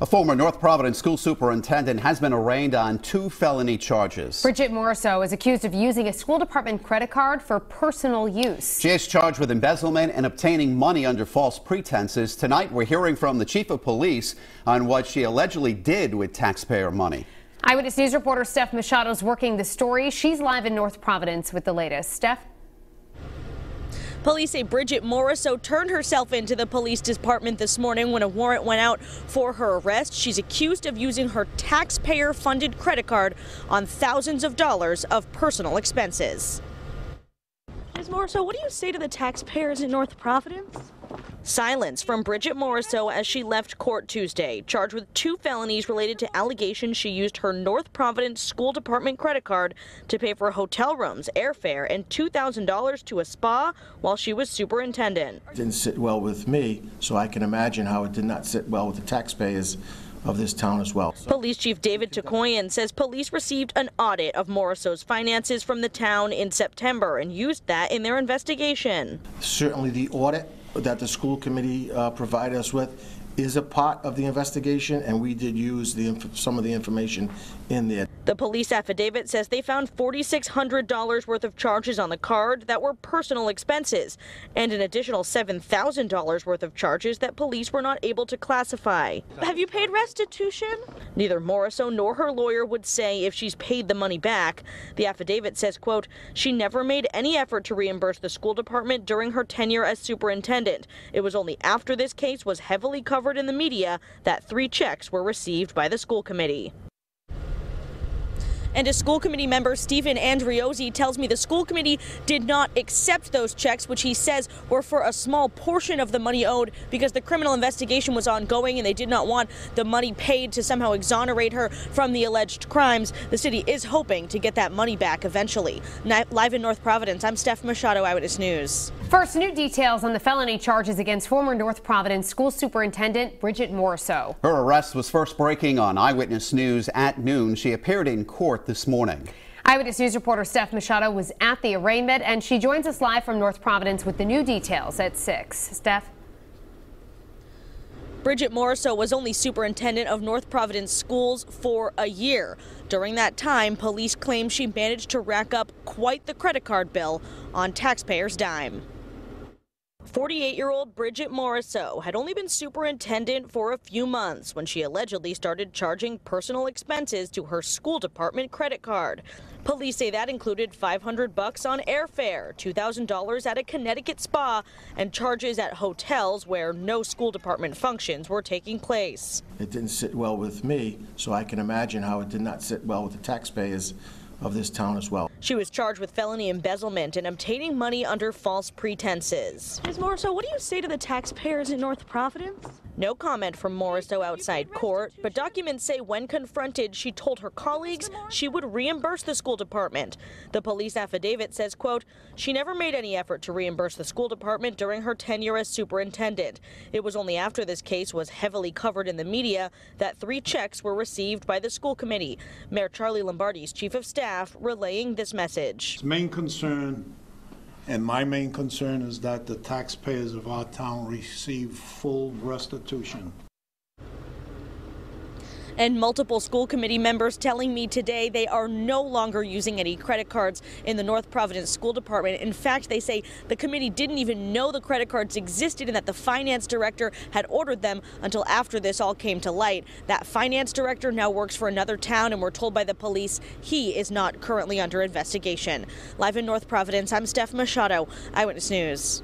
A former North Providence school superintendent has been arraigned on two felony charges. Bridget Morisseau is accused of using a school department credit card for personal use. She is charged with embezzlement and obtaining money under false pretenses. Tonight, we're hearing from the chief of police on what she allegedly did with taxpayer money. Eyewitness News reporter Steph Machado is working the story. She's live in North Providence with the latest. Steph? Police say Bridget Morisseau turned herself into the police department this morning when a warrant went out for her arrest. She's accused of using her taxpayer funded credit card on thousands of dollars of personal expenses. Ms. Morisseau, what do you say to the taxpayers in North Providence? Silence from Bridget Morisseau as she left court Tuesday, charged with two felonies related to allegations she used her North Providence School Department credit card to pay for hotel rooms, airfare, and $2,000 to a spa while she was superintendent. It didn't sit well with me, so I can imagine how it did not sit well with the taxpayers of this town as well. Police Chief David Tikoian says police received an audit of Morisseau's finances from the town in September and used that in their investigation. Certainly the audit that the school committee uh, provided us with is a part of the investigation, and we did use the some of the information in there. The police affidavit says they found $4,600 worth of charges on the card that were personal expenses, and an additional $7,000 worth of charges that police were not able to classify. Have you paid restitution? Neither Morisseau nor her lawyer would say if she's paid the money back. The affidavit says, quote, she never made any effort to reimburse the school department during her tenure as superintendent. It was only after this case was heavily covered in the media that three checks were received by the school committee. And a school committee member, Stephen Andriozzi, tells me the school committee did not accept those checks, which he says were for a small portion of the money owed because the criminal investigation was ongoing and they did not want the money paid to somehow exonerate her from the alleged crimes. The city is hoping to get that money back eventually. Live in North Providence, I'm Steph Machado, Eyewitness News. First, new details on the felony charges against former North Providence School Superintendent Bridget Morisseau. Her arrest was first breaking on Eyewitness News at noon. She appeared in court this morning. Eyewitness News reporter Steph Machado was at the arraignment, and she joins us live from North Providence with the new details at 6. Steph? Bridget Morisseau was only superintendent of North Providence schools for a year. During that time, police claim she managed to rack up quite the credit card bill on taxpayers' dime. 48 year old Bridget Morisseau had only been superintendent for a few months when she allegedly started charging personal expenses to her school department credit card. Police say that included 500 bucks on airfare, $2,000 at a Connecticut spa, and charges at hotels where no school department functions were taking place. It didn't sit well with me, so I can imagine how it did not sit well with the taxpayers of this town as well. She was charged with felony embezzlement and obtaining money under false pretenses. Ms. Morisseau, what do you say to the taxpayers in North Providence? No comment from Morisseau outside court, but documents say when confronted, she told her colleagues she would reimburse the school department. The police affidavit says, quote, she never made any effort to reimburse the school department during her tenure as superintendent. It was only after this case was heavily covered in the media that three checks were received by the school committee. Mayor Charlie Lombardi's chief of staff relaying this message. His main concern and my main concern is that the taxpayers of our town receive full restitution and multiple school committee members telling me today they are no longer using any credit cards in the North Providence School Department. In fact, they say the committee didn't even know the credit cards existed and that the finance director had ordered them until after this all came to light. That finance director now works for another town and we're told by the police he is not currently under investigation. Live in North Providence, I'm Steph Machado, Eyewitness News.